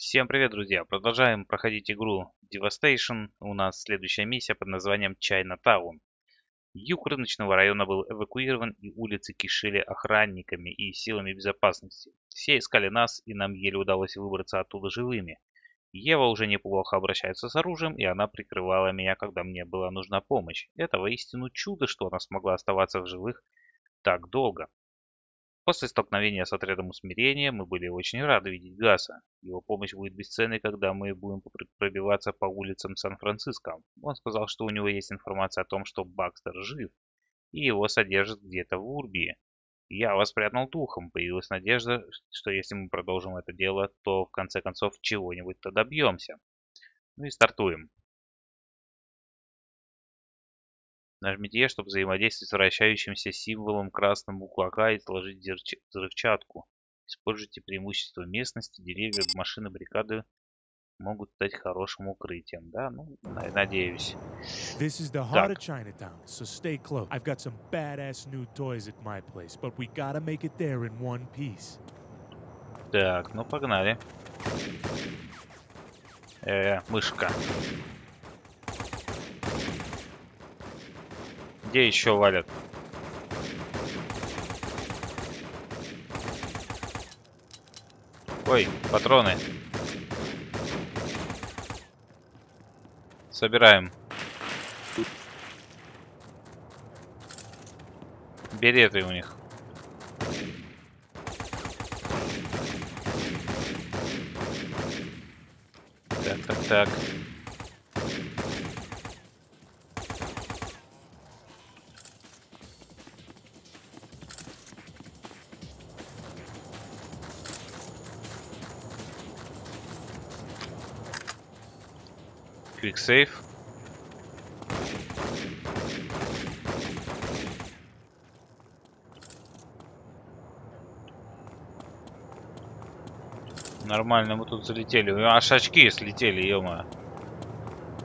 Всем привет, друзья! Продолжаем проходить игру Devastation. У нас следующая миссия под названием Чайна-таун. Юг рыночного района был эвакуирован, и улицы кишели охранниками и силами безопасности. Все искали нас, и нам еле удалось выбраться оттуда живыми. Ева уже неплохо обращается с оружием, и она прикрывала меня, когда мне была нужна помощь. Это воистину чудо, что она смогла оставаться в живых так долго. После столкновения с отрядом усмирения мы были очень рады видеть Гаса. Его помощь будет бесценной, когда мы будем пробиваться по улицам Сан-Франциско. Он сказал, что у него есть информация о том, что Бакстер жив, и его содержат где-то в Урбии. Я воспрянул духом, появилась надежда, что если мы продолжим это дело, то в конце концов чего-нибудь-то добьемся. Ну и стартуем. Нажмите E, чтобы взаимодействовать с вращающимся символом красным у кулака и сложить взрывчатку. Используйте преимущество местности, деревья, машины, баррикады могут стать хорошим укрытием, да? Ну, надеюсь. This is the heart of Chinatown, so stay close. I've got some badass new toys at my place, but we gotta make it there in one piece. Так, ну погнали. Э, мышка. Где еще валят? Ой, патроны. Собираем. Береты у них. Так, так, так. Quick save. Нормально мы тут залетели. Аж очки слетели, ё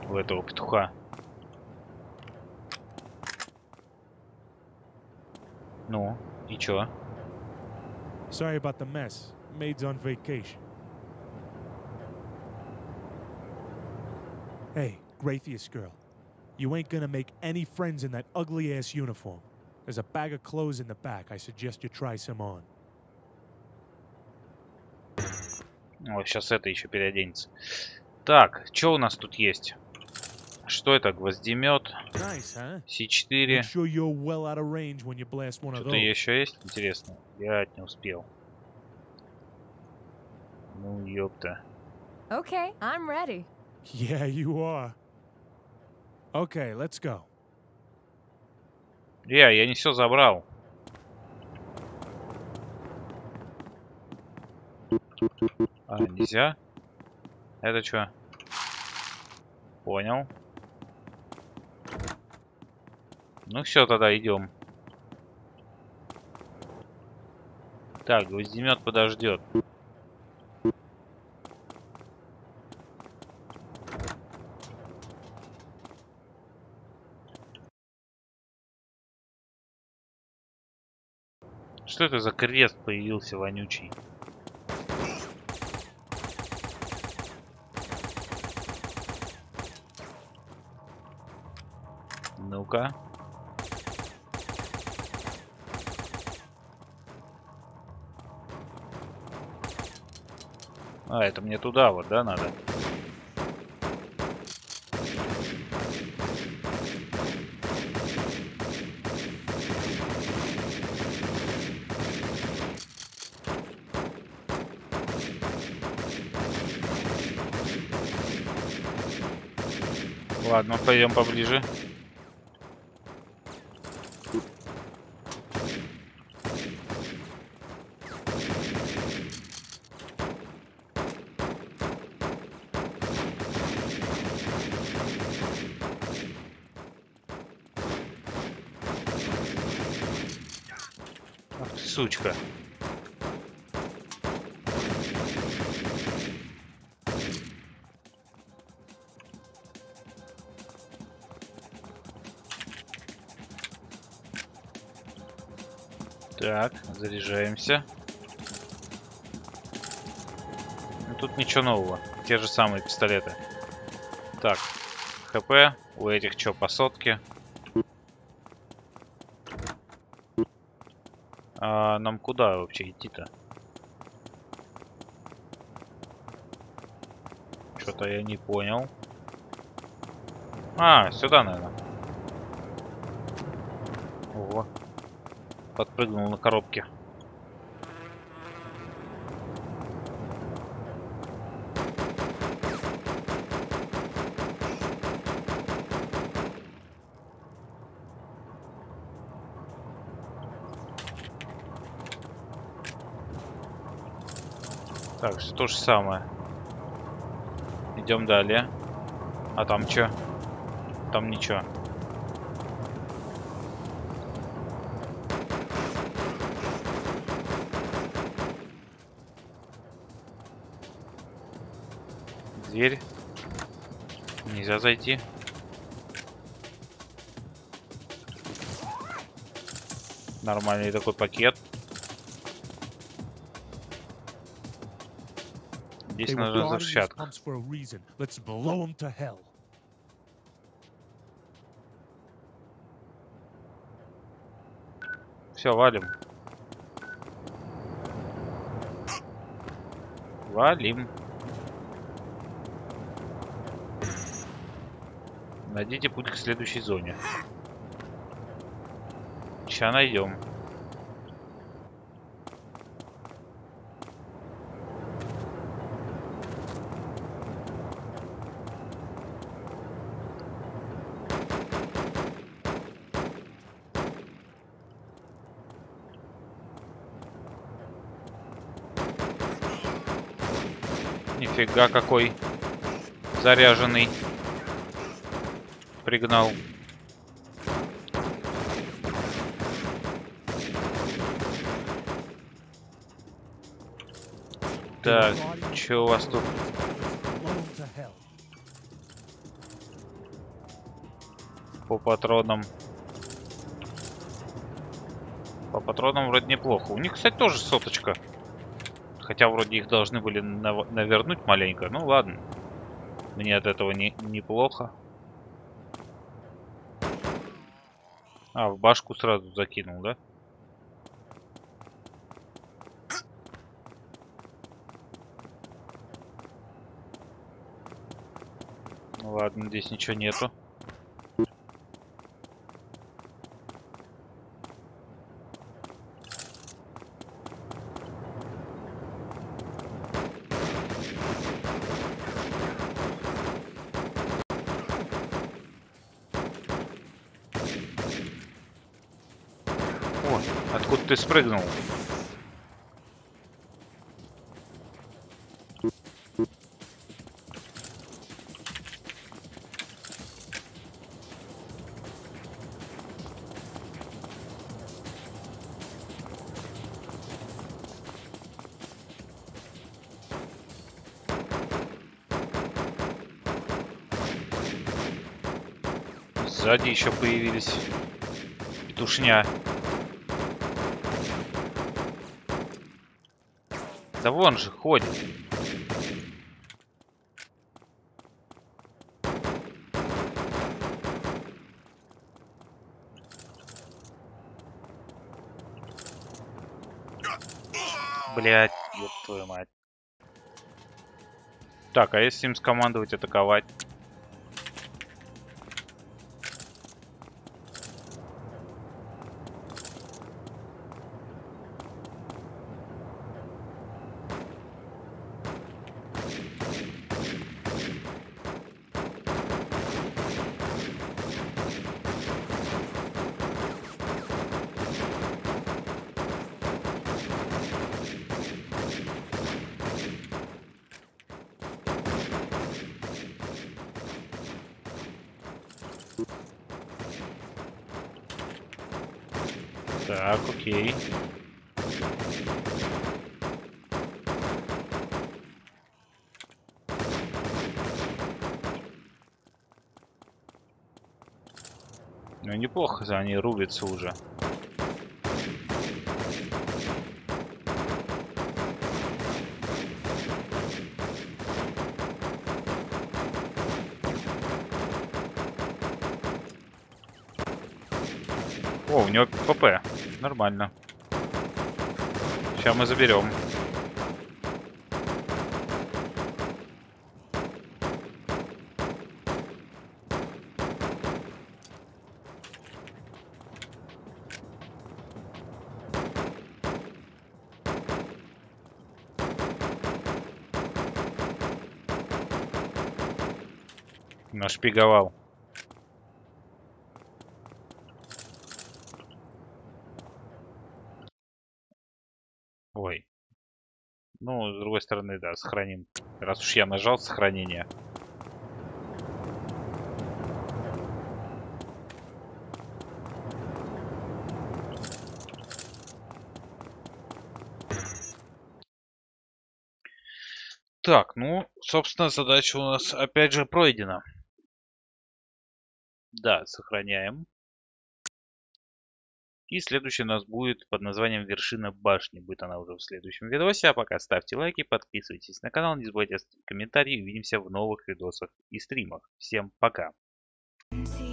У этого петуха. Ну, и чё? Sorry about the mess. Maid's on vacation. Hey, Graytheus girl. You ain't gonna make any friends in that ugly-ass uniform. There's a bag of clothes in the back. I suggest you try some on. О, сейчас это еще переоденется. Так, что у нас тут есть? Что это? Гвоздемет. Nice, С4. Sure well Что-то еще есть? Интересно. Я не успел. Ну, ёпта. Okay, I'm ready. Yeah, you are. Okay, let's go. Я, я не все забрал. А, нельзя? Это что? Понял. Ну все, тогда идем. Так, гвоздемет подождет. Что это за крест появился вонючий? Ну-ка. А, это мне туда вот, да, надо? Ладно, пойдем поближе. Ах сучка. Так, заряжаемся. Тут ничего нового. Те же самые пистолеты. Так. ХП. У этих что, по сотке? А нам куда вообще идти-то? Что-то я не понял. А, сюда, наверное. Ого. Подпрыгнул на коробке. Так, все то же самое. Идем далее. А там что? Там ничего. Дверь. Нельзя зайти. Нормальный такой пакет. Здесь these взрывчатка. Все, валим. Валим. Найдите путь к следующей зоне. Сейчас найдем. Нифига какой заряженный. Пригнал. Так, что у вас тут? По патронам. По патронам вроде неплохо. У них, кстати, тоже соточка. Хотя вроде их должны были нав- навернуть маленько. Ну ладно. Мне от этого не, неплохо. А, в башку сразу закинул, да? Ну ладно, здесь ничего нету. О, откуда ты спрыгнул? Сзади еще появились петушня. Да вон же ходит. Блять, ёб твою мать. Так, а если им скомандовать атаковать? Так, окей. Ну неплохо за они рубятся уже. О, у него ПП. Нормально. Сейчас мы заберем. Нашпиговал. Ой. Ну, с другой стороны, да, сохраним. Раз уж я нажал сохранение. Так, ну, собственно, задача у нас опять же пройдена. Да, сохраняем. И следующий у нас будет под названием «Вершина башни». Будет она уже в следующем видосе. А пока ставьте лайки, подписывайтесь на канал, не забывайте оставить комментарии. Увидимся в новых видосах и стримах. Всем пока! with